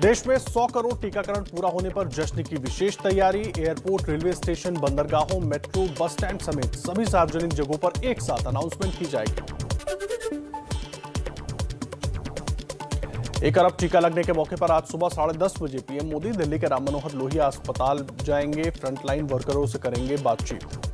देश में 100 करोड़ टीकाकरण पूरा होने पर जश्न की विशेष तैयारी, एयरपोर्ट, रेलवे स्टेशन, बंदरगाहों, मेट्रो, बस स्टैंड समेत सभी सार्वजनिक जगहों पर एक साथ अनाउंसमेंट की जाएगी। एक अरब टीका लगने के मौके पर आज सुबह साढ़े दस बजे पीएम मोदी, दिल्ली के राम मनोहर लोहिया अस्पताल जाएँगे, फ्रंटलाइन वर्करों से करेंगे बातचीत।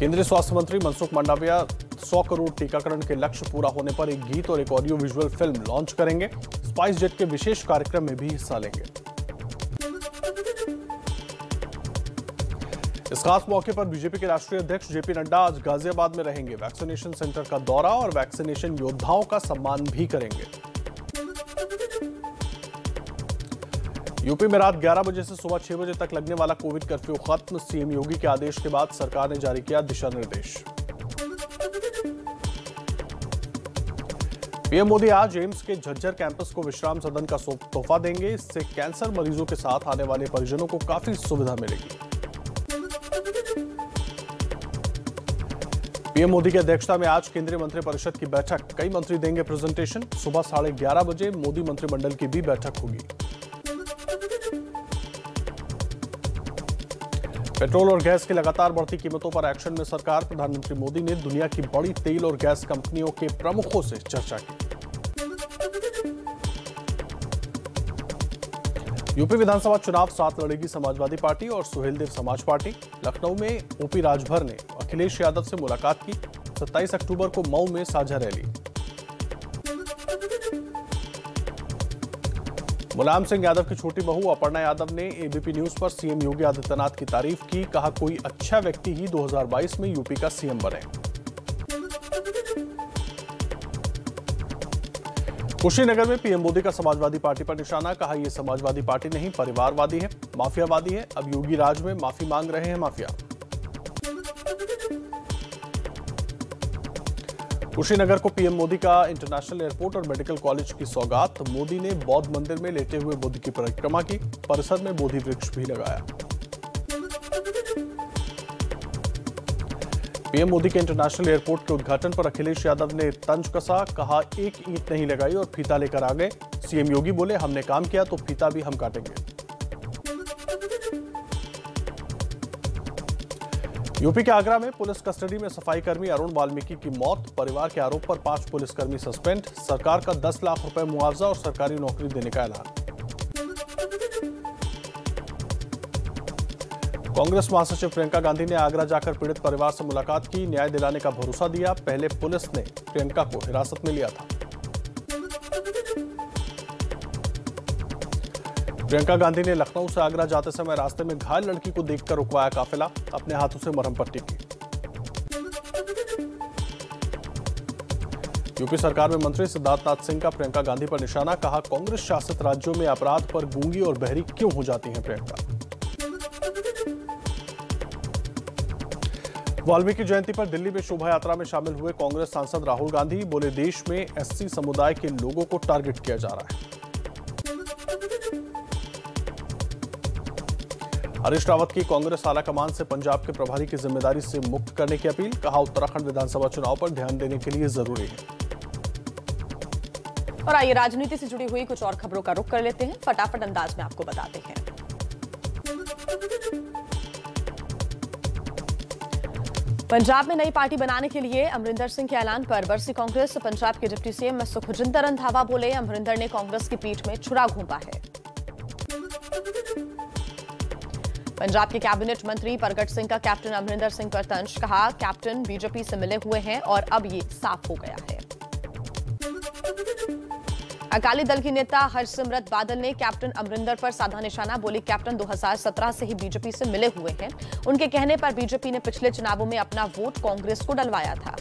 केंद्रीय स्वास्थ्य मंत्री मनसुख मंडाविया 100 करोड़ टीकाकरण के लक्ष्य पूरा होने पर एक गीत और एक ऑडियो विजुअल फ़िल्म लॉन्च करेंगे। स्पाइस जेट के विशेष कार्यक्रम में भी हिस्सा लेंगे। इस खास मौके पर बीजेपी के राष्ट्रीय अध्यक्ष जेपी नड्डा आज गाजियाबाद में रहेंगे। वैक्सीनेशन सेंटर का दौरा और वैक्सीनेशन योद्धाओं का सम्मान भी करेंगे। यूपी में रात 11 बजे से सुबह 6 बजे तक लगने वाला कोविड कर्फ्यू खत्म। सीएम योगी के आदेश के बाद सरकार ने जारी किया दिशा निर्देश। पीएम मोदी आज एम्स के झज्जर कैंपस को विश्राम सदन का तोहफा देंगे। इससे कैंसर मरीजों के साथ आने वाले परिजनों को काफ़ी सुविधा मिलेगी। पीएम मोदी की अध्यक्षता में आज केंद्रीय मंत्रिपरिषद की बैठक। कई मंत्री देंगे प्रेजेंटेशन। सुबह साढ़े ग्यारह बजे मोदी मंत्रिमंडल की भी बैठक होगी। पेट्रोल और गैस की लगातार बढ़ती कीमतों पर एक्शन में सरकार, प्रधानमंत्री मोदी ने दुनिया की बड़ी तेल और गैस कंपनियों के प्रमुखों से चर्चा की। यूपी विधानसभा चुनाव साथ लड़ेगी समाजवादी पार्टी और सुहेलदेव समाज पार्टी। लखनऊ में ओपी राजभर ने अखिलेश यादव से मुलाकात की। 27 अक्टूबर को मऊ में साझा रैली। मुलायम सिंह यादव की छोटी बहू अपर्णा यादव ने एबीपी न्यूज़ पर सीएम योगी आदित्यनाथ की तारीफ़ की, कहा, कोई अच्छा व्यक्ति ही 2022 में यूपी का सीएम बने। कुशीनगर में पीएम मोदी का समाजवादी पार्टी पर निशाना, कहा यह समाजवादी पार्टी नहीं, परिवारवादी है, माफियावादी है। अब योगी राज में माफ़ी मांग रहे हैं माफिया। कुशीनगर को पीएम मोदी का इंटरनेशनल एयरपोर्ट और मेडिकल कॉलेज की सौगात। मोदी ने बौद्ध मंदिर में लेटे हुए बुद्ध की परिक्रमा की, परिसर में बोधि वृक्ष भी लगाया। पीएम मोदी के इंटरनेशनल एयरपोर्ट के उद्घाटन पर अखिलेश यादव ने तंज कसा, कहा, एक ईंट नहीं लगाई और फीता लेकर आ गए सीएम योगी बोले, हमने काम किया तो फीता भी हम काटेंगे। यूपी के आगरा में पुलिस कस्टडी में सफाईकर्मी अरुण वाल्मीकि की मौत, परिवार के आरोप पर पाँच पुलिसकर्मी सस्पेंड, सरकार का 10 लाख रुपए मुआवजा और सरकारी नौकरी देने का ऐलान। कांग्रेस महासचिव प्रियंका गांधी ने आगरा जाकर पीड़ित परिवार से मुलाकात की, न्याय दिलाने का भरोसा दिया, पहले पुलिस ने प्रियंका को हिरासत में लिया था। प्रियंका गांधी ने लखनऊ से आगरा जाते समय रास्ते में घायल लड़की को देखकर रुकवाया काफिला, अपने हाथों से मरहम पट्टी की। यूपी सरकार में मंत्री सिद्धार्थनाथ सिंह का प्रियंका गांधी पर निशाना, कहा, कांग्रेस शासित राज्यों में अपराध पर गूँगी और बहरी क्यों हो जाती हैं प्रियंका? वाल्मीकि जयंती पर दिल्ली में शोभा यात्रा में शामिल हुए कांग्रेस सांसद राहुल गांधी बोले, देश में एससी समुदाय के लोगों को टारगेट किया जा रहा है। हरीश रावत की कांग्रेस आलाकमान से पंजाब के प्रभारी की ज़िम्मेदारी से मुक्त करने की अपील, कहा उत्तराखंड विधानसभा चुनाव पर ध्यान देने के लिए ज़रूरी है। और आइए राजनीति से जुड़ी हुई कुछ और खबरों का रुख कर लेते हैं। फटाफट अंदाज में आपको बताते हैं। पंजाब में नई पार्टी बनाने के लिए अमरिंदर सिंह के ऐलान पर बरसी कांग्रेस, पंजाब के डिप्टी सीएम सुखजिंदर रंधावा बोले, अमरिंदर ने कांग्रेस की पीठ में छुरा घूंपा है। पंजाब के कैबिनेट मंत्री परगट सिंह का कैप्टन अमरिंदर सिंह पर तंज कहा, कैप्टन बीजेपी से मिले हुए हैं और अब ये साफ़ हो गया है. अकाली दल की नेता हरसिमरत बादल ने कैप्टन अमरिंदर पर साधा निशाना बोली, कैप्टन 2017 से ही बीजेपी से मिले हुए हैं। उनके कहने पर बीजेपी ने पिछले चुनावों में अपना वोट कांग्रेस को डलवाया था।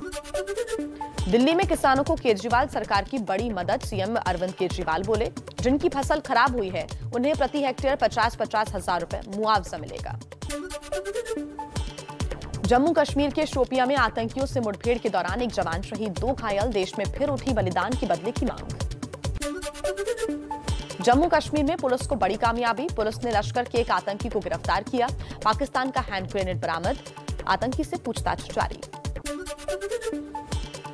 दिल्ली में किसानों को केजरीवाल सरकार की बड़ी मदद, सीएम अरविंद केजरीवाल बोले, जिनकी फ़सल खराब हुई है, उन्हें प्रति हेक्टेयर पचास पचास हज़ार रूपए मुआवजा मिलेगा। जम्मू कश्मीर के शोपिया में आतंकियों से मुठभेड़ के दौरान एक जवान शहीद, दो घायल, देश में फिर उठी बलिदान की बदले की मांग। जम्मू कश्मीर में पुलिस को बड़ी कामयाबी, पुलिस ने लश्कर के एक आतंकी को गिरफ़्तार किया, पाकिस्तान का हैंड ग्रेनेड बरामद, आतंकी से पूछताछ जारी।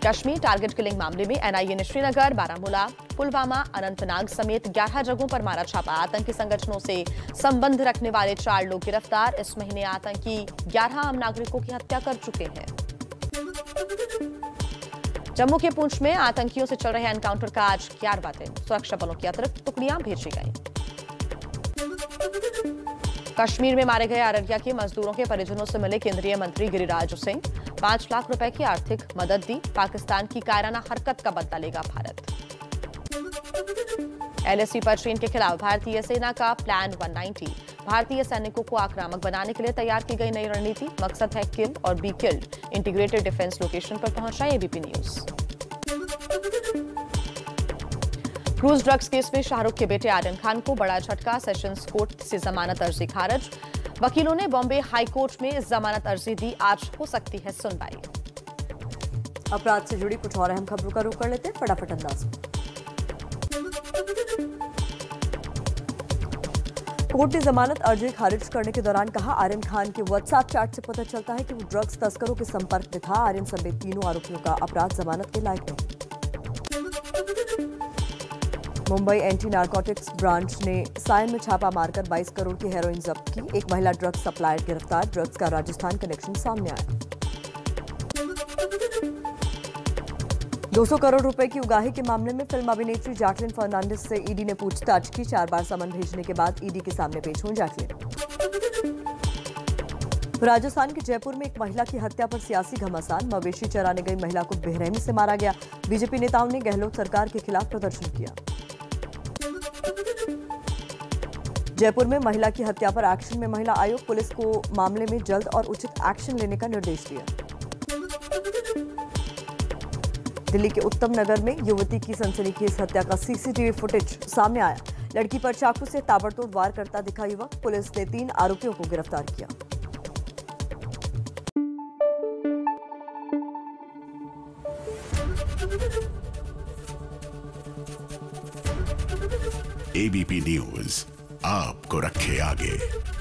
कश्मीर टारगेट किलिंग मामले में एनआईए ने श्रीनगर, बारामूला, पुलवामा, अनंतनाग समेत 11 जगहों पर मारा छापा। आतंकी संगठनों से संबंध रखने वाले चार लोग गिरफ़्तार। इस महीने आतंकी 11 आम नागरिकों की हत्या कर चुके हैं। जम्मू के पूंछ में आतंकियों से चल रहे एनकाउंटर का आज ग्यारहवा दिन। सुरक्षा बलों की अतिरिक्त टुकड़ियाँ भेजी गई। कश्मीर में मारे गए अररिया के मजदूरों के परिजनों से मिले केंद्रीय मंत्री गिरिराज सिंह। पाँच लाख रुपए की आर्थिक मदद दी। पाकिस्तान की कायराना हरकत का बदला लेगा भारत। एलएसी पर चीन के खिलाफ भारतीय सेना का प्लान 190 भारतीय सैनिकों को आक्रामक बनाने के लिए तैयार की गई नई रणनीति। मकसद है किल और be killed. Integrated defence location पर पहुँचा ABP news. Cruise drugs case में शाहरुख के बेटे आर्यन खान को बड़ा झटका। सेशंस कोर्ट से जमानत अर्जी खारिज। वकीलों ने बॉम्बे हाई कोर्ट में जमानत अर्जी दी। आज हो सकती है सुनवाई। अपराध से जुड़ी कुछ और अहम खबरों का रुख कर लेते हैं। फटाफट अंदाज। कोर्ट ने जमानत अर्जी खारिज करने के दौरान कहा आर्यन खान के व्हाट्सएप चैट से पता चलता है कि वो ड्रग्स तस्करों के संपर्क में था। आर्यन समेत तीनों आरोपियों का अपराध जमानत के लायक नहीं। मुंबई एंटी नारकोटिक्स ब्रांच ने सायन में छापा मारकर 22 करोड़ की हेरोइन जब्त की। एक महिला ड्रग्स सप्लायर गिरफ़्तार, ड्रग्स का राजस्थान कनेक्शन सामने आया। 200 करोड़ रुपए की उगाही के मामले में फ़िल्म अभिनेत्री जैकलिन फर्नांडिस से ईडी ने पूछताछ की। चार बार समन भेजने के बाद ईडी के सामने पेश हुई जैकलिन। राजस्थान के जयपुर में एक महिला की हत्या पर सियासी घमासान। मवेशी चराने गई महिला को बेरहमी से मारा गया। बीजेपी नेताओं ने गहलोत सरकार के खिलाफ प्रदर्शन किया। जयपुर में महिला की हत्या पर एक्शन में महिला आयोग पुलिस को मामले में जल्द और उचित एक्शन लेने का निर्देश दिया। दिल्ली के उत्तम नगर में युवती की सनसनीखेज हत्या का सीसीटीवी फुटेज सामने आया। लड़की पर चाकू से ताबड़तोड़ वार करता दिखा युवक, पुलिस ने तीन आरोपियों को गिरफ़्तार किया। एबीपी न्यूज़ आपको रखे आगे।